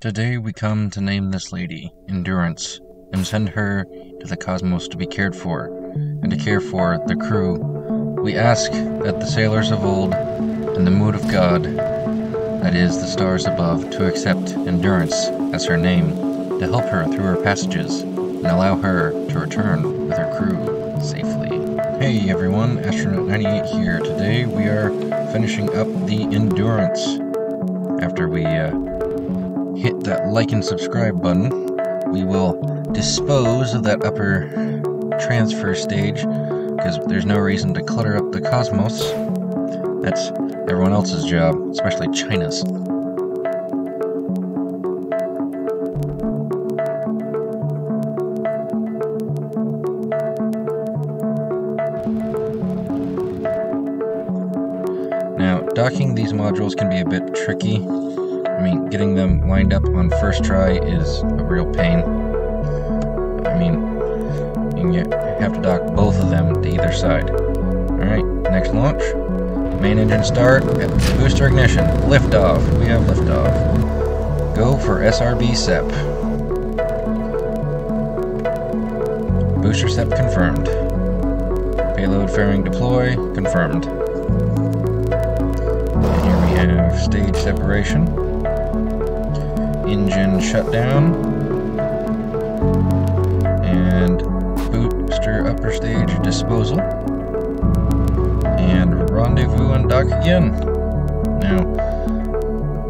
Today we come to name this lady Endurance and send her to the cosmos to be cared for and to care for the crew. We ask that the sailors of old and the mood of God, that is, the stars above, to accept Endurance as her name, to help her through her passages and allow her to return with her crew safely. Hey everyone, AstroNut98 here. Today we are finishing up the Endurance. After we uh, hit that like and subscribe button, we will dispose of that upper transfer stage because there's no reason to clutter up the cosmos. That's everyone else's job, especially China's. Now, docking these modules can be a bit tricky. I mean, getting them lined up on first try is a real pain. I mean, you have to dock both of them to either side. Alright, next launch. Main engine start, booster ignition, liftoff. We have liftoff. Go for SRB SEP. Booster SEP confirmed. Payload fairing deploy confirmed. And here we have stage separation. Engine shutdown. And booster upper stage disposal. And rendezvous and dock again. Now,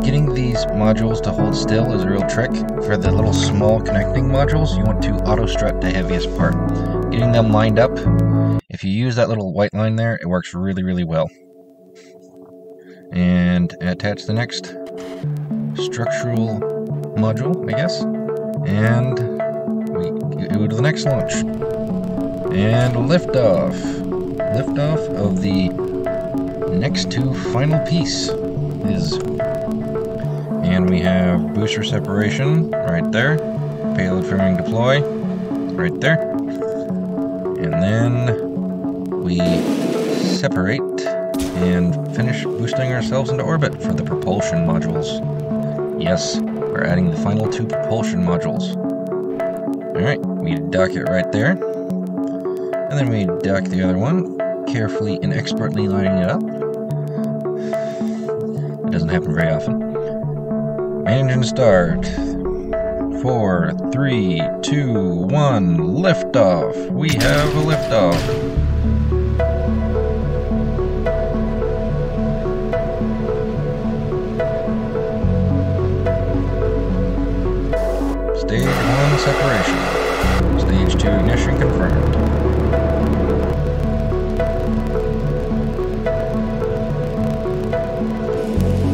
getting these modules to hold still is a real trick. For the little small connecting modules, you want to auto strut the heaviest part. Getting them lined up, if you use that little white line there, it works really, really well. And attach the next structural module, I guess. And we go to the next launch. And liftoff. Liftoff of the next to final piece is. And we have booster separation right there. Payload fairing deploy right there. And then we separate and finish boosting ourselves into orbit for the propulsion modules. Yes, we're adding the final two propulsion modules. Alright, we dock it right there. And then we dock the other one, carefully and expertly lining it up. It doesn't happen very often. Engine start. Four, three, two, one, liftoff. We have a liftoff. 1 separation. Stage 2 ignition confirmed.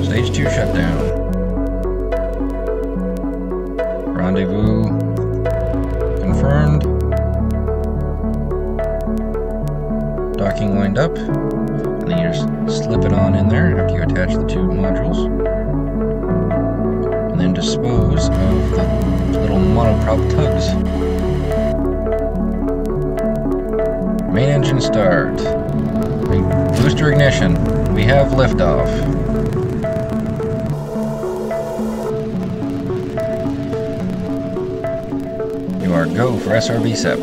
Stage 2 shutdown. Rendezvous confirmed. Docking lined up. And then you just slip it on in there after you attach the two modules and then dispose of the monoprop tugs. Main engine start. Booster ignition. We have liftoff. You are go for SRB SEP.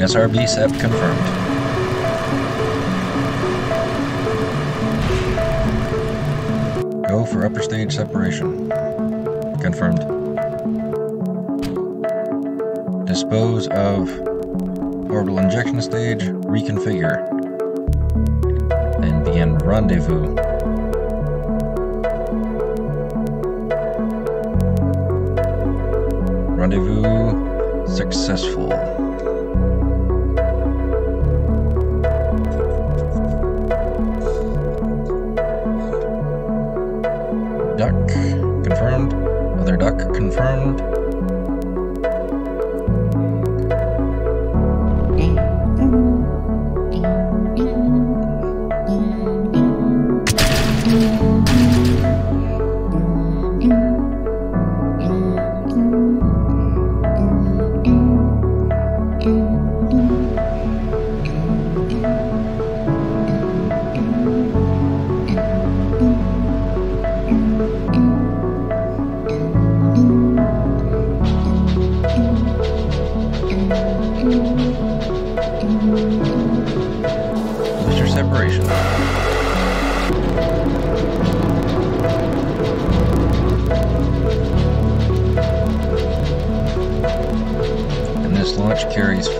SRB SEP confirmed. Go for upper stage separation. Confirmed. Dispose of orbital injection stage, reconfigure. Then begin rendezvous. Rendezvous successful. Confirmed. Other duck confirmed.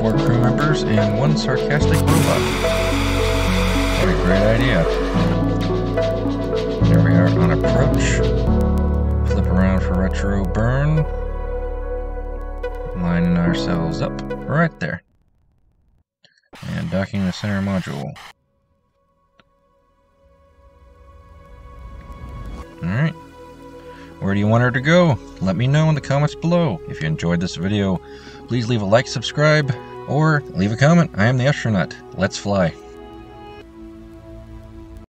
Four crew members and one sarcastic robot. What a great idea. Here we are on approach. Flip around for retro burn. Lining ourselves up right there. And docking the center module. Alright. Where do you want her to go? Let me know in the comments below. If you enjoyed this video, please leave a like, subscribe, or leave a comment. I am the astronaut. Let's fly.